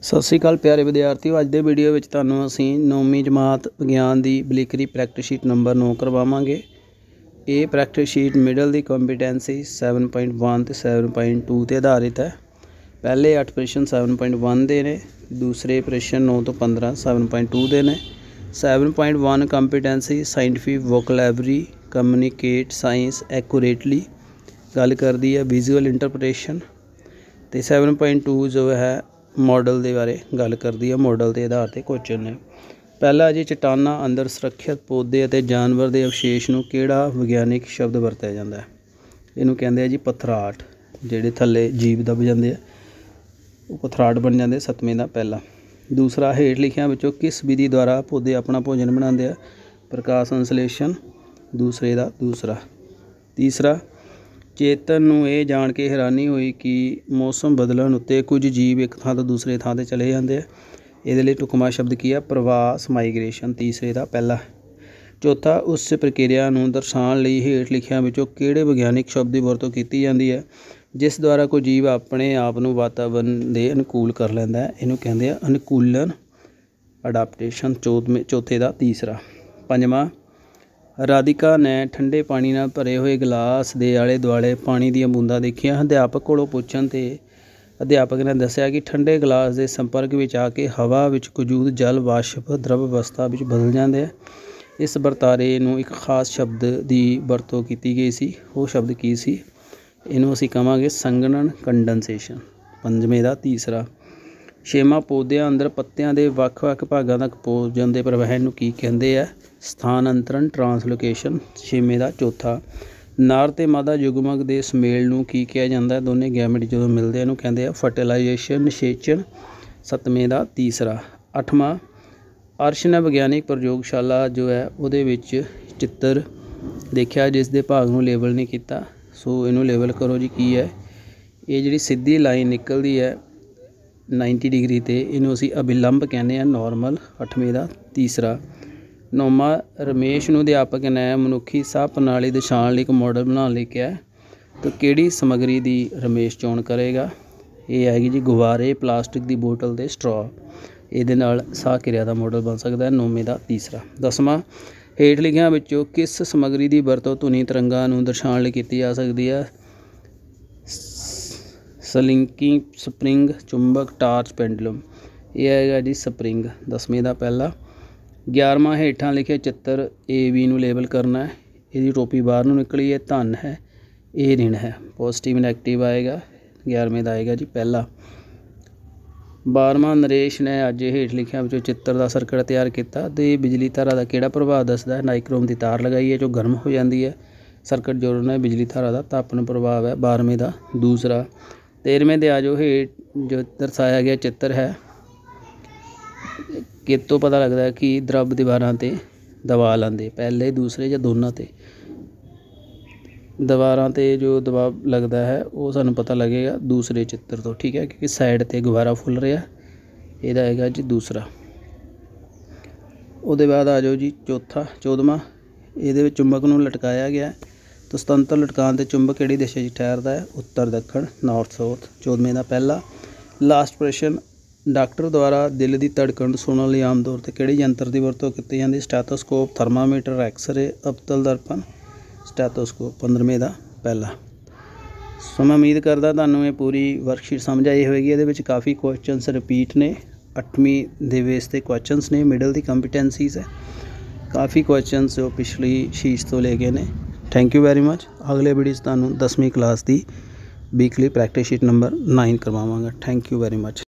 ਸਤਿ ਸ੍ਰੀ ਅਕਾਲ ਪਿਆਰੇ ਵਿਦਿਆਰਥੀਓ, ਅੱਜ ਦੇ ਵੀਡੀਓ ਵਿੱਚ ਤੁਹਾਨੂੰ ਅਸੀਂ 9ਵੀਂ ਜਮਾਤ ਵਿਗਿਆਨ ਦੀ ਬਲੀਕਰੀ ਪ੍ਰੈਕਟਿਸ ਸ਼ੀਟ ਨੰਬਰ 9 ਕਰਵਾਵਾਂਗੇ। ਇਹ ਪ੍ਰੈਕਟਿਸ ਸ਼ੀਟ ਮਿਡਲ ਦੀ ਕੰਪੀਟੈਂਸੀ 7.1 ਤੇ 7.2 ਤੇ ਆਧਾਰਿਤ ਹੈ। ਪਹਿਲੇ 8 ਪ੍ਰਸ਼ਨ 7.1 ਦੇ ਨੇ, ਦੂਸਰੇ ਪ੍ਰਸ਼ਨ 9 ਤੋਂ 15 7.2 ਦੇ ਨੇ। 7.1 competency scientific vocabulary communicate science accurately ਗੱਲ ਕਰਦੀ ਹੈ ਵਿਜ਼ੂਅਲ ਇੰਟਰਪ੍ਰੀਟੇਸ਼ਨ ਤੇ 7.2 ਜੋ ਹੈ ਮਾਡਲ ਦੇ ਬਾਰੇ ਗੱਲ ਕਰਦੀ ਹੈ ਮਾਡਲ ਦੇ ਆਧਾਰ ਤੇ ਕੁਐਸਚਨ ਨੇ। ਪਹਿਲਾ ਜੀ, ਚਟਾਨਾਂ ਅੰਦਰ ਸੁਰੱਖਿਅਤ ਪੌਦੇ ਅਤੇ ਜਾਨਵਰ ਦੇ ਅਵਸ਼ੇਸ਼ ਨੂੰ ਕਿਹੜਾ ਵਿਗਿਆਨਿਕ ਸ਼ਬਦ ਵਰਤਿਆ ਜਾਂਦਾ ਹੈ? ਇਹਨੂੰ ਕਹਿੰਦੇ ਆ ਜੀ ਪਥਰਾਟ, ਜਿਹੜੇ ਥੱਲੇ ਜੀਵ ਦਬ ਜਾਂਦੇ ਆ। ਉਹ ਪਥਰਾਟ ਬਣ ਜਾਂਦੇ ਸਤਵੇਂ ਦਾ ਪਹਿਲਾ। ਦੂਸਰਾ, ਹੇਠ ਲਿਖਿਆਂ ਵਿੱਚੋਂ ਕਿਸ ਵਿਧੀ ਦੁਆਰਾ ਪੌਦੇ ਆਪਣਾ ਭੋਜਨ ਬਣਾਉਂਦੇ ਆ? ਪ੍ਰਕਾਸ਼ ਸੰਸਲੇਸ਼ਨ ਦੂਸਰੇ ਦਾ ਦੂਸਰਾ। ਤੀਸਰਾ, ਚੇਤਨ ਨੂੰ ਇਹ ਜਾਣ ਕੇ ਹੈਰਾਨੀ ਹੋਈ ਕਿ ਮੌਸਮ ਬਦਲਣ ਉੱਤੇ ਕੁਝ ਜੀਵ ਇੱਕ ਥਾਂ ਤੋਂ ਦੂਸਰੇ ਥਾਂ ਤੇ ਚਲੇ ਜਾਂਦੇ ਆ। ਇਹਦੇ ਲਈ ਢੁਕਵਾਂ ਸ਼ਬਦ ਕੀ ਆ? ਪ੍ਰਵਾਸ, ਮਾਈਗ੍ਰੇਸ਼ਨ, ਤੀਸਰੇ ਦਾ ਪਹਿਲਾ। ਚੌਥਾ, ਉਸ ਪ੍ਰਕਿਰਿਆ ਨੂੰ ਦਰਸਾਉਣ ਲਈ ਹੇਠ ਲਿਖਿਆਂ ਵਿੱਚੋਂ ਕਿਹੜੇ ਵਿਗਿਆਨਿਕ ਸ਼ਬਦ ਦੀ ਵਰਤੋਂ ਕੀਤੀ ਜਾਂਦੀ ਹੈ? ਜਿਸ ਦੁਆਰਾ ਕੋਈ ਜੀਵ ਆਪਣੇ ਆਪ ਨੂੰ ਵਾਤਾਵਰਣ ਦੇ ਅਨੁਕੂਲ ਕਰ ਲੈਂਦਾ ਹੈ। ਇਹਨੂੰ ਕਹਿੰਦੇ ਆ ਅਨੁਕੂਲਨ, ਅਡਾਪਟੇਸ਼ਨ ਚੌਥੇ ਦਾ ਤੀਸਰਾ। ਪੰਜਵਾਂ ਰਾਧਿਕਾ ਨੇ ਠੰਡੇ ਪਾਣੀ ਨਾਲ ਭਰੇ ਹੋਏ ਗਲਾਸ ਦੇ ਆਲੇ ਦੁਆਲੇ ਪਾਣੀ ਦੀਆਂ ਬੂੰਦਾਂ ਦੇਖੀਆਂ। ਅਧਿਆਪਕ ਕੋਲੋਂ ਪੁੱਛਣ ਤੇ ਅਧਿਆਪਕ ਨੇ ਦੱਸਿਆ ਕਿ ਠੰਡੇ ਗਲਾਸ ਦੇ ਸੰਪਰਕ ਵਿੱਚ ਆ ਕੇ ਹਵਾ ਵਿੱਚ ਮੌਜੂਦ ਜਲ, ਵਾਸ਼ਪ ਦਰਵ ਅਵਸਥਾ ਵਿੱਚ ਬਦਲ ਜਾਂਦੇ ਹੈ ਇਸ ਵਰਤਾਰੇ ਨੂੰ ਇੱਕ ਖਾਸ ਸ਼ਬਦ ਦੀ ਵਰਤੋਂ ਕੀਤੀ ਗਈ ਸੀ। ਉਹ ਸ਼ਬਦ ਕੀ ਸੀ? ਇਹਨੂੰ ਅਸੀਂ ਕਹਾਂਗੇ ਸੰਗਣਨ ਕੰਡੈਂਸੇਸ਼ਨ। ਪੰਜਵੇਂ ਦਾ ਤੀਸਰਾ। ਛੇਵਾਂ ਪੌਦਿਆਂ ਅੰਦਰ ਪੱਤਿਆਂ ਦੇ ਵੱਖ-ਵੱਖ ਭਾਗਾਂ ਤੱਕ ਪਹੁੰਚਣ ਦੇ ਪ੍ਰਵਾਹ ਨੂੰ ਕੀ ਕਹਿੰਦੇ ਆ? ਸਥਾਨਾਂਤਰਨ ਟਰਾਂਸਲੋਕੇਸ਼ਨ ਛੇਵੇਂ ਦਾ ਚੌਥਾ। ਨਾਰ ਤੇ ਮਾਦਾ ਯੁਗਮਕ ਦੇ ਸਮੇਲ ਨੂੰ ਕੀ ਕਿਹਾ ਜਾਂਦਾ ਦੋਨੇ ਗੈਮੇਟ ਜਦੋਂ ਮਿਲਦੇ ਇਹਨੂੰ ਕਹਿੰਦੇ ਆ ਫਰਟੀਲਾਈਜੇਸ਼ਨ ਨਿਸ਼ੇਚਨ ਸੱਤਵੇਂ ਦਾ ਤੀਸਰਾ। ਅੱਠਵਾਂ ਅਰਸ਼ ਨੇ ਵਿਗਿਆਨਿਕ ਪ੍ਰਯੋਗਸ਼ਾਲਾ ਜੋ ਹੈ, ਉਹਦੇ ਵਿੱਚ ਚਿੱਤਰ ਦੇਖਿਆ, ਜਿਸ ਦੇ ਭਾਗ ਨੂੰ ਲੇਬਲ ਨਹੀਂ ਕੀਤਾ। ਸੋ ਇਹਨੂੰ ਲੇਬਲ ਕਰੋ ਜੀ ਕੀ ਹੈ? ਇਹ ਜਿਹੜੀ ਸਿੱਧੀ ਲਾਈਨ ਨਿਕਲਦੀ ਹੈ 90 ਡਿਗਰੀ ਤੇ ਇਹਨੂੰ ਅਸੀਂ ਅਭਿਲੰਬ ਕਹਿੰਦੇ ਆ ਨਾਰਮਲ ਅੱਠਵੇਂ ਦਾ ਤੀਸਰਾ। ਨੌਵਾਂ ਰਮੇਸ਼ ਨੂੰ ਅਧਿਆਪਕ ਨੇ ਮਨੁੱਖੀ ਸਾਹ ਪ੍ਰਣਾਲੀ ਦਰਸਾਉਣ ਲਈ ਇੱਕ ਮਾਡਲ ਬਣਾਉਣ ਲਈ ਕਿਹਾ ਤਾਂ ਕਿਹੜੀ ਸਮੱਗਰੀ ਦੀ ਰਮੇਸ਼ ਚੋਣ ਕਰੇਗਾ? ਇਹ ਹੈਗੀ ਜੀ ਗੁਬਾਰੇ ਪਲਾਸਟਿਕ ਦੀ ਬੋਤਲ ਦੇ ਸਟ੍ਰੋ ਇਹਦੇ ਨਾਲ ਸਾਹ ਕਿਰਿਆ ਦਾ ਮਾਡਲ ਬਣ ਸਕਦਾ ਹੈ, ਨੌਵੇਂ ਦਾ ਤੀਸਰਾ। ਦਸਵਾਂ, ਹੇਠ ਲਿਖਿਆਂ ਵਿੱਚੋਂ ਕਿਸ ਸਮੱਗਰੀ ਦੀ ਵਰਤੋਂ ਧੁਨੀ ਤਰੰਗਾਂ ਨੂੰ ਦਰਸਾਉਣ ਲਈ ਕੀਤੀ ਜਾ ਸਕਦੀ ਹੈ? ਸਲਿੰਕਿੰਗ ਸਪਰਿੰਗ, ਚੁੰਬਕ, ਟਾਰਚ, ਪੈਂਡਲਮ। ਇਹ ਹੈਗਾ ਜੀ ਸਪਰਿੰਗ, ਦਸਵੇਂ ਦਾ ਪਹਿਲਾ। 11ਵਾਂ ਹੇਠਾਂ ਲਿਖੇ ਚਿੱਤਰ ਏ ਬੀ ਨੂੰ ਲੇਬਲ ਕਰਨਾ ਹੈ। ਇਹਦੀ ਟੋਪੀ ਬਾਹਰ ਨੂੰ ਨਿਕਲੀ ਹੈ, ਧਨ ਹੈ। ਇਹ ਰਿਣ ਹੈ ਪੋਜ਼ਿਟਿਵ ਨੈਗੇਟਿਵ ਆਏਗਾ 11ਵੇਂ ਦਾ ਆਏਗਾ ਜੀ ਪਹਿਲਾ। 12ਵਾਂ ਨਰੇਸ਼ ਨੇ ਅੱਜ ਹੇਠ ਲਿਖਿਆ ਵਿੱਚੋਂ ਚਿੱਤਰ ਦਾ ਸਰਕਟ ਤਿਆਰ ਕੀਤਾ ਤੇ ਬਿਜਲੀ ਤਾਰਾਂ ਦਾ ਕਿਹੜਾ ਪ੍ਰਭਾਵ ਦੱਸਦਾ ਹੈ? ਨਾਈਕ੍ਰੋਮ ਦੀ ਤਾਰ ਲਗਾਈ ਹੈ, ਜੋ ਗਰਮ ਹੋ ਜਾਂਦੀ ਹੈ। ਸਰਕਟ ਜੋੜਨਾ ਹੈ, ਬਿਜਲੀ ਤਾਰਾਂ ਦਾ ਤਾਪਨ ਪ੍ਰਭਾਵ ਹੈ 12ਵੇਂ ਦਾ। ਦੂਸਰਾ 13ਵੇਂ ਦੇ ਆ ਜੋ ਹੇਠ ਜੋ ਦਰਸਾਇਆ ਗਿਆ ਚਿੱਤਰ ਹੈ, ਕਿਤੋਂ ਪਤਾ ਲੱਗਦਾ ਕਿ ਦਰਬ ਦੀਵਾਰਾਂ ਤੇ ਦਬਾਅ ਲਾਉਂਦੇ, ਪਹਿਲੇ, ਦੂਸਰੇ ਜਾਂ ਦੋਨਾਂ ਤੇ? ਦੀਵਾਰਾਂ ਤੇ ਜੋ ਦਬਾਅ ਲੱਗਦਾ ਹੈ, ਉਹ ਸਾਨੂੰ ਪਤਾ ਲੱਗੇਗਾ ਦੂਸਰੇ ਚਿੱਤਰ ਤੋਂ, ਠੀਕ ਹੈ? ਕਿਉਂਕਿ ਸਾਈਡ ਤੇ ਗੁਬਾਰਾ ਫੁੱਲ ਰਿਹਾ, ਇਹਦਾ ਹੈਗਾ ਜੀ ਦੂਸਰਾ। ਉਹਦੇ ਬਾਅਦ ਆ ਜਾਓ ਜੀ ਚੌਥਾ 14ਵਾਂ ਇਹਦੇ ਵਿੱਚ ਚੁੰਬਕ ਨੂੰ ਲਟਕਾਇਆ ਗਿਆ। ਤਾਂ ਸੁਤੰਤਰ ਲਟਕਾਉਣ ਤੇ ਚੁੰਬਕ ਕਿਹੜੀ ਦਿਸ਼ਾ 'ਚ ਠਹਿਰਦਾ ਹੈ? ਉੱਤਰ, ਦੱਖਣ ਨਾਰਥ ਸਾਊਥ 14ਵੇਂ ਦਾ ਪਹਿਲਾ। ਲਾਸਟ ਪ੍ਰਸ਼ਨ ਡਾਕਟਰ ਦੁਆਰਾ ਦਿਲ ਦੀ ਧੜਕਣ ਸੁਣਨ ਲਈ ਆਮ ਤੌਰ ਤੇ ਕਿਹੜੇ ਯੰਤਰ ਦੀ ਵਰਤੋਂ ਕੀਤੀ ਜਾਂਦੀ? ਸਟੈਥੋਸਕੋਪ ਥਰਮਾਮੀਟਰ ਐਕਸ-ਰੇ ਅਬਤਲ ਦਰਪਣ। ਸਟੈਥੋਸਕੋਪ 15ਵੇਂ ਦਾ ਪਹਿਲਾ। ਸੋ ਮੈਂ ਉਮੀਦ ਕਰਦਾ ਤੁਹਾਨੂੰ ਇਹ ਪੂਰੀ ਵਰਕਸ਼ੀਟ ਸਮਝ ਆਈ ਹੋਵੇਗੀ। ਇਹਦੇ ਵਿੱਚ ਕਾਫੀ ਕੁਐਸਚਨਸ ਰਿਪੀਟ ਨੇ। 8ਵੀਂ ਦੇ ਬੇਸ ਤੇ ਕੁਐਸਚਨਸ ਨੇ। ਮਿਡਲ ਦੀ ਕੰਪੀਟੈਂਸੀਜ਼ ਹੈ। ਕਾਫੀ ਕੁਐਸਚਨਸ ਜੋ ਪਿਛਲੀ ਸ਼ੀਟ ਤੋਂ ਲੈ ਗਏ ਨੇ। ਥੈਂਕ ਯੂ ਵੈਰੀ ਮੱਚ ਅਗਲੇ ਵੀਡੀਓ 'ਚ ਤੁਹਾਨੂੰ 10ਵੀਂ ਕਲਾਸ ਦੀ weekly practice sheet number 9 ਕਰਵਾਵਾਂਗਾ। Thank you very much